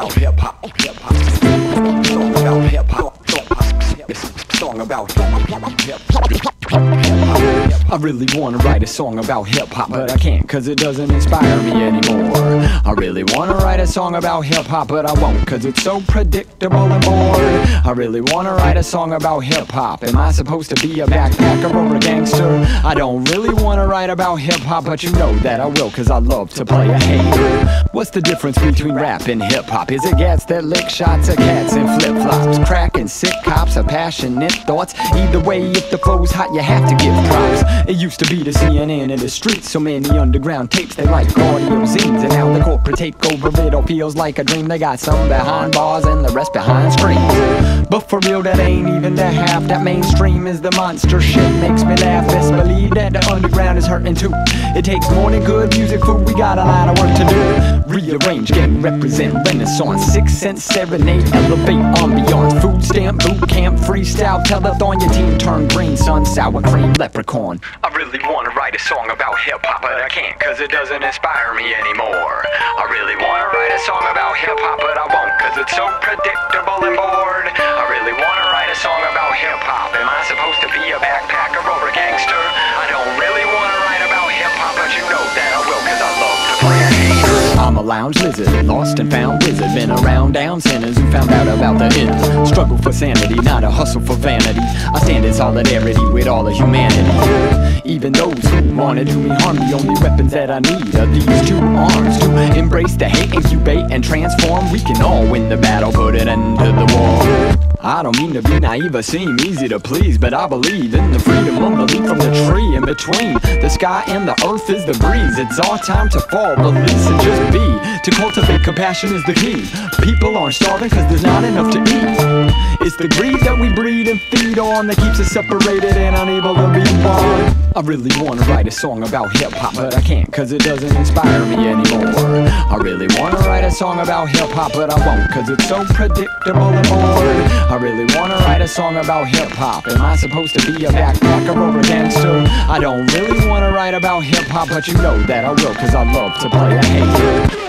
about hip hop, hip hop, song about hip hop, song about hip hop really wanna write a song about hip hop, but I can't cause it doesn't inspire me anymore. I really wanna write a song about hip hop, but I won't cause it's so predictable and bored. I really wanna write a song about hip hop. Am I supposed to be a backpacker or a gangster? I don't really wanna write about hip hop, but you know that I will cause I love to play a hater. What's the difference between rap and hip hop? Is it gats that lick shots or cats in flip flops? Cracking sick cops or passionate thoughts? Either way, if the flow's hot, you have to give props. It used to be the CNN in the streets, so many underground tapes they like audio zines, and now the corporate tape takeover it all feels like a dream. They got some behind bars and the rest behind screens. But for real, that ain't even the half. That mainstream is the monster shit. Makes me laugh. Best believe that the underground is hurting too. It takes more than good music, food. We got a lot of work to do. Rearrange, get represent Renaissance. Six cents, serenade, elevate ambiance. Food stamp, boot camp, freestyle, telethon. Your team turn green, sun, sour cream, leprechaun. I really wanna write a song about hip hop, but I can't cause it doesn't inspire me anymore. I really wanna write a song about hip hop, but I won't cause it's so predictable a backpacker or a gangster? I don't really wanna write about hip hop, but you know that I will cause I love. I'm a lounge lizard, lost and found wizard. Been around down sinners who found out about the end. Struggle for sanity, not a hustle for vanity. I stand in solidarity with all of humanity. Even those who wanna do me harm, the only weapons that I need are these two arms to embrace the hate, incubate and transform. We can all win the battle, put an end to the war. I don't mean to be naive or seem easy to please, but I believe in the freedom of the leaf from the tree. In between the sky and the earth is the breeze. It's our time to fall, release and just be. To cultivate compassion is the key. People aren't starving cause there's not enough to eat. It's the greed that we breed and feed on that keeps us separated and unable to be one. I really wanna write a song about hip hop, but I can't cause it doesn't inspire me anymore. I really wanna write a song about hip hop, but I won't cause it's so predictable and boring. I really wanna write a song about hip hop. Am I supposed to be a backpacker or a gangster? I don't really wanna write about hip hop, but you know that I will cause I love to play a hater.